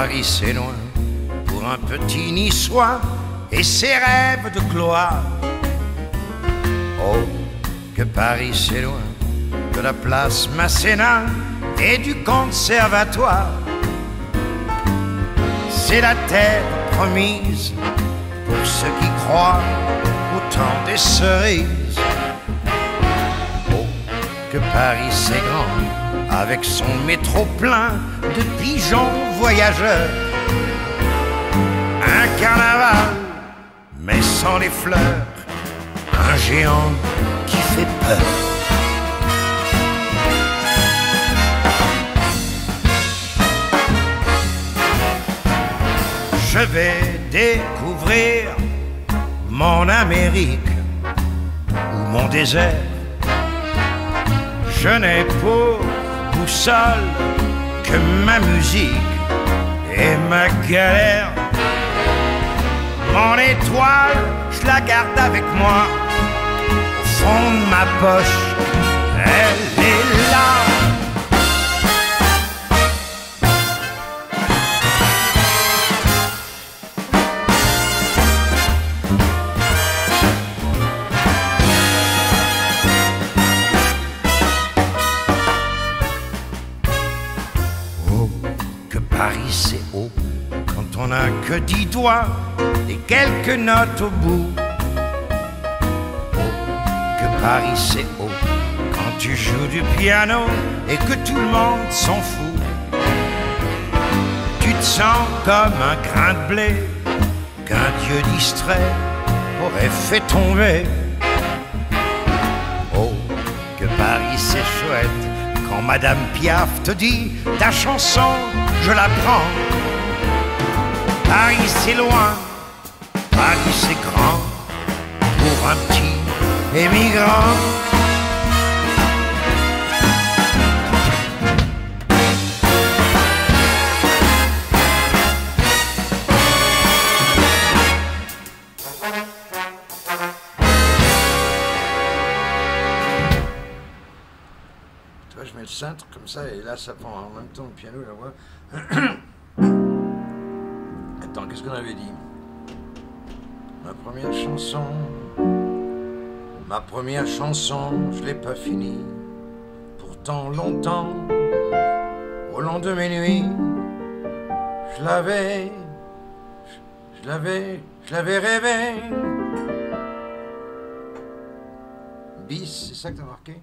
Paris c'est loin pour un petit niçois et ses rêves de gloire. Oh, que Paris c'est loin de la place Masséna et du conservatoire. C'est la terre promise pour ceux qui croient au temps des cerises. Que Paris c'est grand avec son métro plein de pigeons voyageurs. Un carnaval, mais sans les fleurs, un géant qui fait peur. je vais découvrir mon Amérique ou mon désert. Je n'ai pour boussole que ma musique et ma galère. Mon étoile, je la garde avec moi au fond de ma poche. Elle est Paris c'est haut quand on n'a que dix doigts et quelques notes au bout. Oh, que Paris c'est haut quand tu joues du piano et que tout le monde s'en fout. Tu te sens comme un grain de blé qu'un dieu distrait aurait fait tomber. Oh, que Paris c'est chouette quand Madame Piaf te dit ta chanson, je la prends. Paris c'est loin, Paris c'est grand pour un petit émigrant. Centre comme ça et là ça prend en même temps le piano la voix. Attends, qu'est-ce qu'on avait dit? Ma première chanson, ma première chanson, je l'ai pas finie. Pourtant longtemps, au long de mes nuits, je l'avais, je l'avais, je l'avais rêvé. Bis, c'est ça que t'as marqué?